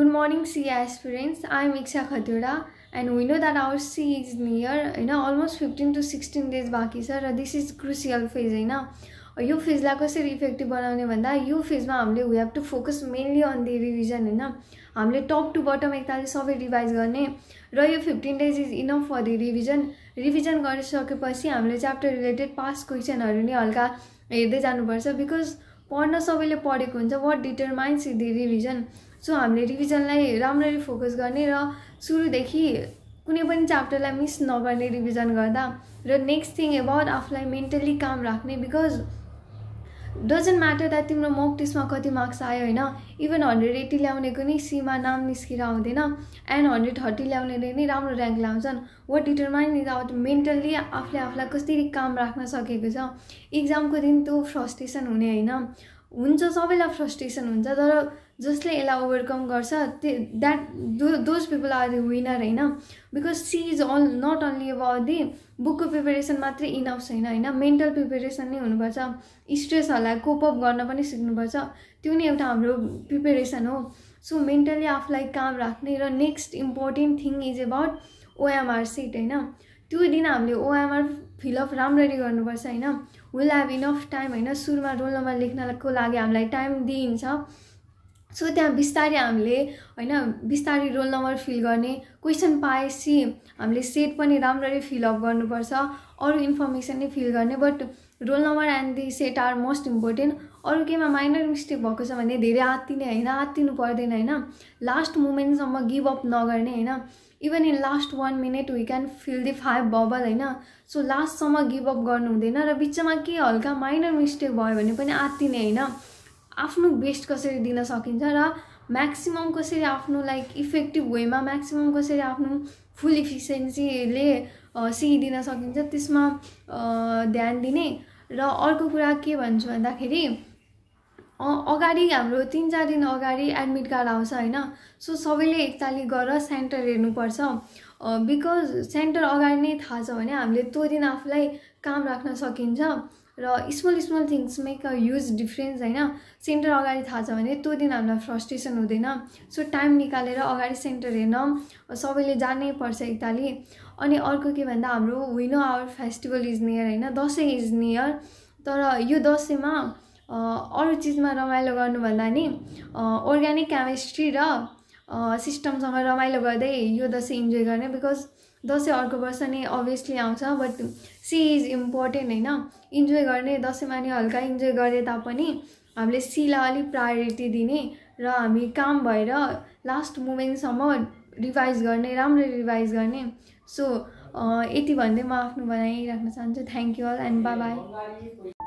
Good morning, C aspirants. Am Iksha Khatioda, and we know that our C is near, होइन almost 15 to 16 days बाँकी छ र this is crucial phase होइन यो फेजलाई कसरी effective बनाउने भन्दा यो फेजमा हामीले we have to focus mainly on the revision होइन हामीले टप टु बटम एकतालि सबै रिभाइज गर्ने र यो fifteen days is enough for the revision revision गरिसकेपछि हामीले च्याप्टर रिलेटेड पास क्वेसनहरू नि हल्का हेर्दै जानुपर्छ बिकज पढ्न सबैले पढेको हुन्छ. What determines the revision so हामीले रिभिजनलाई राम्ररी फोकस गर्ने र सुरुदेखि कुनै पनि च्याप्टरलाई मिस नगर्ने रिभिजन गर्दा र नेक्स्ट थिङ एबाउट आफूलाई मेन्टली काम राख्ने बिकज डजन्ट म्याटर द्याट तिम्रो मक टेस्टमा कति मार्क्स आयो होइन इभन हन्ड्रेड एट्टी ल्याउनेको नि सीमा नाम निस्केर आउँदैन एन्ड हन्ड्रेड थर्टी ल्याउनेले नै राम्रो ऱ्याङ्क ल्याउँछन् what determine is out mentally आफूले आफूलाई कसरी काम राख्न सकेको छ। इक्जामको दिन त्यो फ्रस्ट्रेसन हुने होइन। हुन्छ सबैलाई फ्रस्ट्रेसन हुन्छ तर जसले यसलाई ओभरकम गर्छ त्यो that those people are the winner होइन? Because she is all not only about the बुकको प्रिपेरेसन मात्रै इनफ छैन होइन? मेन्टल प्रिपेरेसन नै हुनुपर्छ स्ट्रेसहरूलाई कोपअप गर्न पनि सिक्नुपर्छ। त्यो नै एउटा हाम्रो प्रिपेरेसन हो। सो मेन्टली आफूलाई काम राख्ने र next important thing is about OMR sheet होइन? त्यो दिन हामीले ओएमआर फिलअप राम्ररी गर्नुपर्छ होइन? विल हेभ इनफ टाइम होइन? सुरुमा रोल नम्बर लेख्नको लागि हामीलाई टाइम दिइन्छ। सो त्यहाँ बिस्तारै हामीले होइन? बिस्तारै रोल नम्बर फिल गर्ने क्वेसन पाएपछि हामीले सेट पनि राम्ररी फिलअप गर्नुपर्छ अरू इन्फर्मेसन नै फिल गर्ने। But roll number and the set are most important अरू केमा माइनर मिस्टेक भएको छ भने धेरै आत्तिने होइन? आत्तिनु पर्दैन होइन? लास्ट मोमेन्टसम्म गिभ अप नगर्ने होइन? Even in last one minute we can fill the five bubble होइन सो लास्टसम्म गिभ अप गर्नु हुँदैन र बिचमा के हल्का माइनर मिस्टेक भयो भने पनि आत्तिने होइन आफ्नो बेस्ट कसरी दिन सकिन्छ र म्याक्सिमम् कसरी आफ्नो लाइक इफेक्टिभ वेमा म्याक्सिमम् कसरी आफ्नो फुल इफिसियन्सीले सिकिदिन सकिन्छ त्यसमा ध्यान दिने। र अर्को कुरा के भन्छु भन्दाखेरि अगाडि हाम्रो तिन चार दिन अगाडि एडमिट कार्ड आउँछ होइन? सो सबैले एकतालि गएर सेन्टर हेर्नुपर्छ। बिकज सेन्टर अगाडि नै थाहा छ भने हामीले त्यो दिन आफूलाई काम राख्न सकिन्छ। र small small things make a huge difference होइन? सेन्टर अगाडि थाहा छ भने त्यो दिन हामीलाई फ्रस्ट्रेसन हुँदैन। सो टाइम निकालेर अगाडि सेन्टर हेर्न सबैले जानै पर्छ एकतालि। अनि अर्को के भन्दा हाम्रो when our festival is near होइन? दसैँ इज नियर तर यो दसैँमा अरू चिजमा रमाइलो गर्नुभन्दा नि अर्ग्यानिक केमिस्ट्री र सिस्टमसँग रमाइलो गर्दै यो दसैँ इन्जोय गर्ने बिकज दसैँ अर्को वर्ष नै अभियसली आउँछ बट सी इज इम्पोर्टेन्ट होइन? इन्जोय गर्ने दसैँमा नि हल्का इन्जोय गरे तापनि हामीले सीलाई अलिक प्रायोरिटी दिने र हामी काम भएर लास्ट मोमेन्टसम्म रिभाइज गर्ने राम्ररी रिभाइज गर्ने। सो यति भन्दै म आफ्नो बनाइराख्न चाहन्छु। Thank you all and bye